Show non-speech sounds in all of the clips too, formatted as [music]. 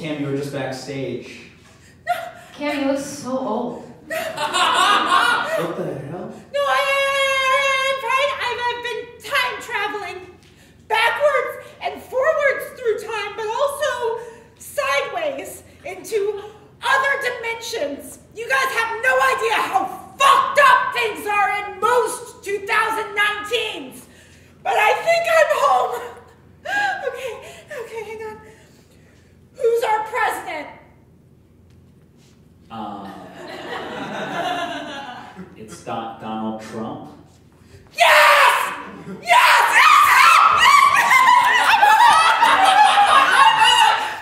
Cam, you were just backstage. Cam, you look so old. [laughs] what the hell? No, I am. Donald Trump. Yes! Yes!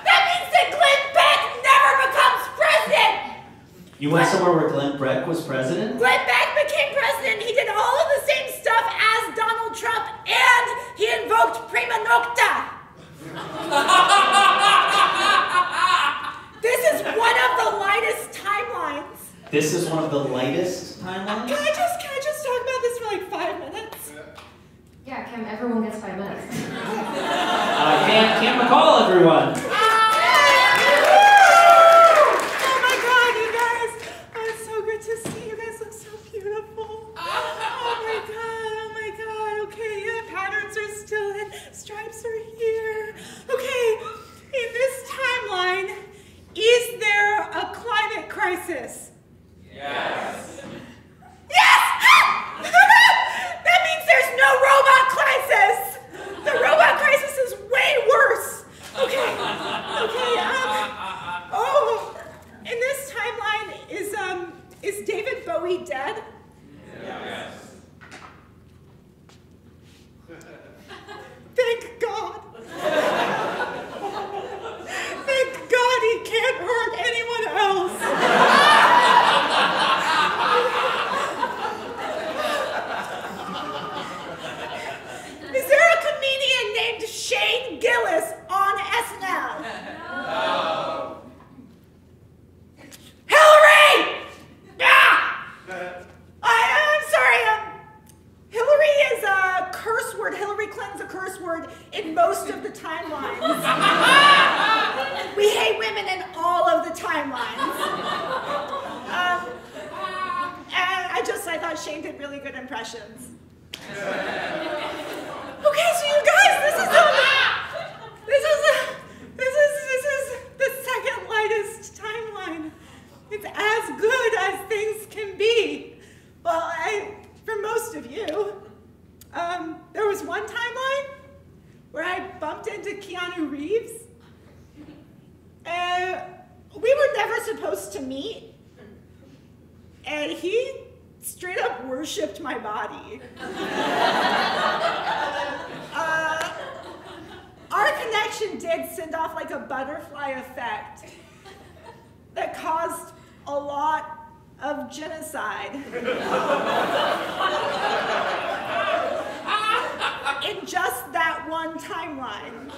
that means that Glenn Beck never becomes president! You went somewhere where Glenn Beck was president? Glenn Beck became president. He did all of the same stuff as Donald Trump, and he invoked prima nocta. this is one of the lightest timelines. This is one of the lightest timelines? Can I just can I just talk about this for like five minutes? Yeah, Kim, everyone gets five minutes. Uh, I can't, can't recall everyone. Oh my god, you guys! Oh, it's so good to see you guys look so beautiful. Oh my god, oh my god. Okay, yeah, patterns are still in, stripes are here. Okay, in this timeline, is there a climate crisis? Yes. Yes! that means there's no robot crisis! The robot crisis is way worse! Okay, okay, um, oh, in this timeline, is, um, is David Bowie dead? Yes. Thank God! Thank God he can't hurt anyone else! Is there a comedian named Shane Gillis on SNL? Hillary! Ah! I, I'm sorry. Um, Hillary is a curse word. Hillary Clinton's a curse word in most of the timelines. [laughs] we hate women in all of the timelines. Um, and I just I thought Shane did really good impressions. Okay, so you guys, this is a, this is this is this is the second lightest timeline. It's as good as things can be. Well, I, for most of you, um, there was one timeline where I bumped into Keanu Reeves, and we were never supposed to meet, and he straight up worshipped my body. [laughs] Uh, our connection did send off like a butterfly effect that caused a lot of genocide. [laughs] In just timeline.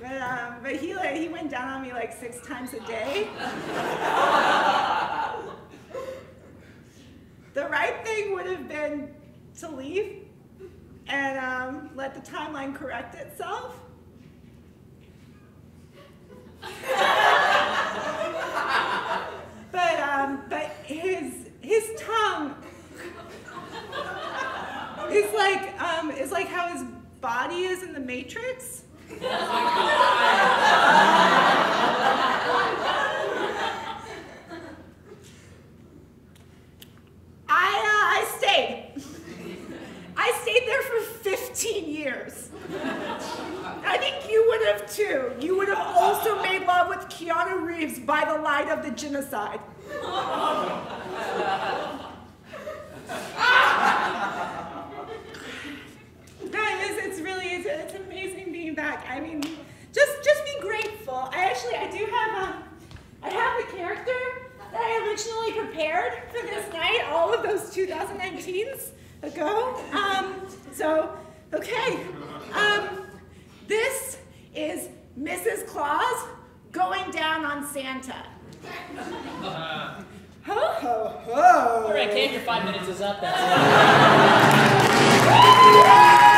But, um, but he, like, he went down on me like six times a day. [laughs] the right thing would have been to leave and um, let the timeline correct itself. but um, but his his tongue is like um, is like how his body is in the Matrix. I uh, I stayed. I stayed there for 15 years. I think you would have too. You would have also made love with Keanu Reeves by the light of the genocide. Guys, it's really it's, it's amazing being back. I mean, just just be grateful. I actually I do have a I have the character that I originally prepared for this night, all of those 2019s ago. Um, so okay, um, this is Mrs. Claus going down on Santa. [laughs] Ho ho ho! All right, Kate, your five minutes is up. That's [laughs] it.